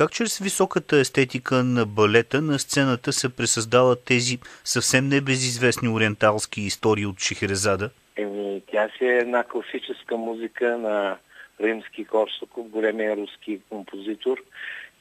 Как чрез високата естетика на балета на сцената се пресъздават тези съвсем небезизвестни ориенталски истории от Шехерезада? Еми, тя си е една класическа музика на римски Корсаков, големия руски композитор.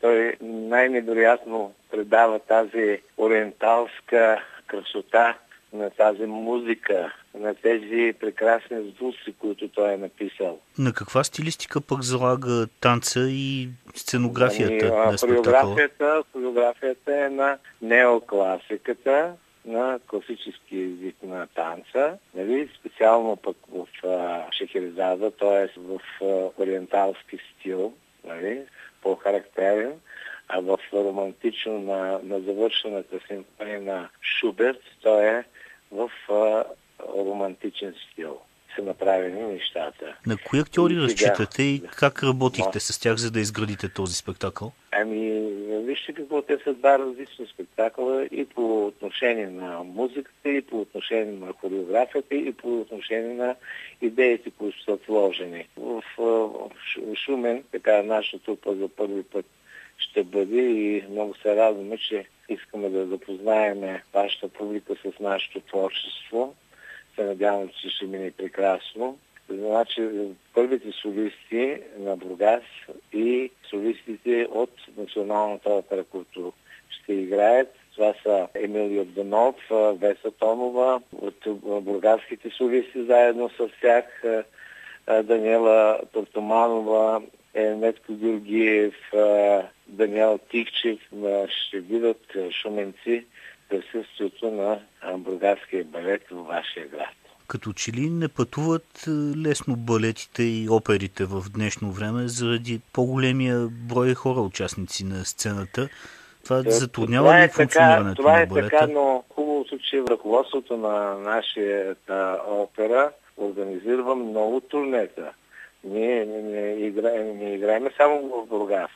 Той най-невероятно предава тази ориенталска красота на тази музика, на тези прекрасни звуци, които той е написал. На каква стилистика пък залага танца и сценографията ами, на спектакъла? Хореографията е на неокласиката, на класически език на танца, нали? специално пък в Шехерезада, т.е. в а, ориенталски стил, нали? по-характерен, а в романтично на, на завършената симфония на Шуберт, то е в а, романтичен стил са направени нещата. На кои актьори и разчитате и как работихте но... с тях, за да изградите този спектакъл? Ами, вижте какво те са два различни спектакъла и по отношение на музиката, и по отношение на хореографията, и по отношение на идеите, които са вложени. В, в Шумен, така нашата трупа за първи път ще бъде и много се радваме, че искаме да запознаем вашата публика с нашето творчество. Се надявам, че ще мине прекрасно. Значи, първите солисти на Бургас и солистите от Националната опера, които ще играят. Това са Емил Йорданов, Веса Томова, от бургаските солисти заедно с тях, Даниела Тортоманова, Метко Георгиев, Даниел Тикчев ще видят шуменци присъствието на бургарския балет във вашия град. Като че ли не пътуват лесно балетите и оперите в днешно време заради по-големия брой хора участници на сцената. Това е, затруднява това е ли функционирането това на балета? Това е така, но хубавото, че ръководството на нашата опера организира много турнета. Ние не, не, играем, не играем само в Бургас.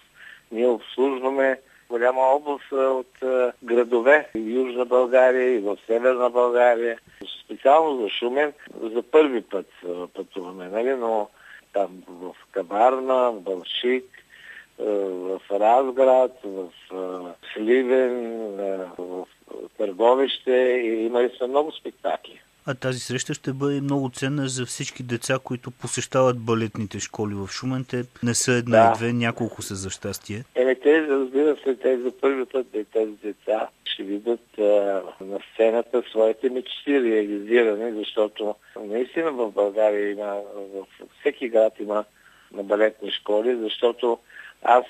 Ние обслужваме голяма област от градове в Южна България и в Северна България. Специално за Шумен за първи път пътуваме, нали? но там в Кабарна, в Бълшик, в Разград, в Сливен, в Търговище и имали сме много спектакли. А тази среща ще бъде много ценна за всички деца, които посещават балетните школи в Шумен. Те не са една да. и две, няколко са за щастие. Еме, те, разбира се, те за първи път тези деца ще видят а, на сцената своите мечти реализирани, защото наистина в България има, в всеки град има на балетни школи, защото аз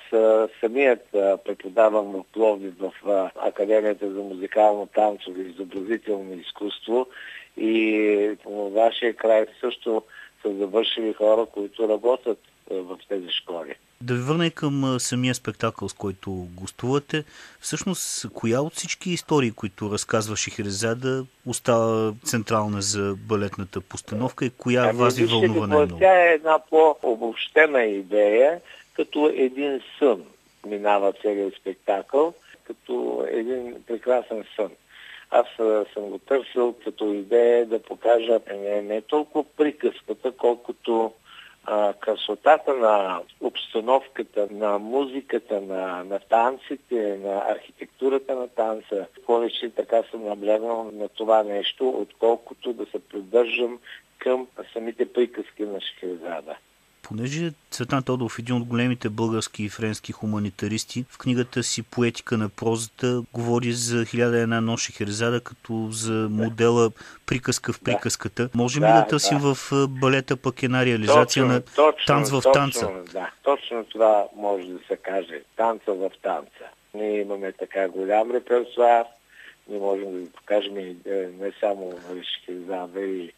самият преподавам в Пловдив в Академията за музикално танцово и изобразително изкуство и по вашия край също са завършили хора, които работят в тези школи. Да ви върна към самия спектакъл, с който гостувате. Всъщност, коя от всички истории, които разказва Шихерезада, остава централна за балетната постановка и коя ами, вас ви вълнува най-много? Тя е една по-обобщена идея, като един сън минава целият спектакъл, като един прекрасен сън. Аз съм го търсил като идея да покажа не, не толкова приказката, колкото а, красотата на обстановката, на музиката, на, на танците, на архитектурата на танца. Повече така съм наблегнал на това нещо, отколкото да се придържам към самите приказки на Шехерезада. Понеже Цветан Тодоров, един от големите български и френски хуманитаристи, в книгата си Поетика на прозата говори за хиляда една нощ Херезада като за модела приказка в приказката. Можем да, ли да търсим да. в балета пък една реализация точно, на точно, танц в танца? Точно, да, точно това може да се каже. Танца в танца. Ние имаме така голям репертуар, ние можем да ви покажем е, не само Шехерезада и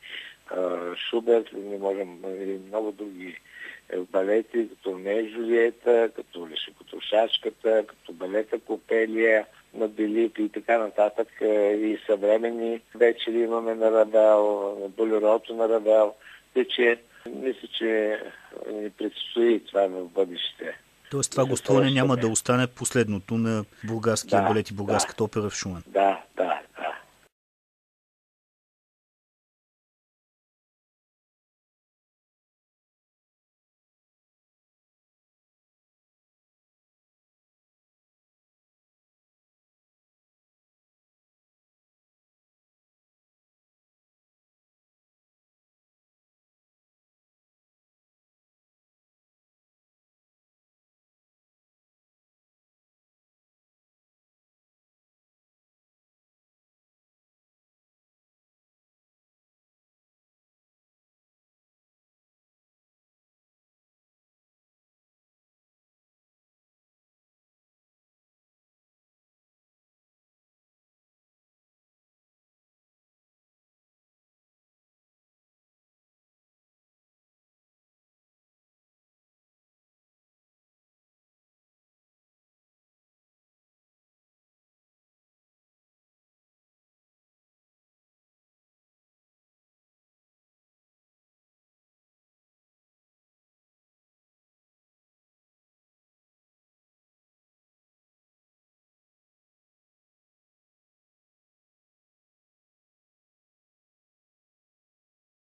Шуберт, ние можем и много други е, балети, като не Жулиета, като Лешекотрошачката, като балета Копелия на Белип и така нататък. Е, и съвремени вечери имаме на Рабел, на болерото на Рабел. Тъй, че мисля, че ни предстои това в бъдеще. Тоест това гостуване няма да остане последното на българския да, балет и българската да, опера в Шумен. Да,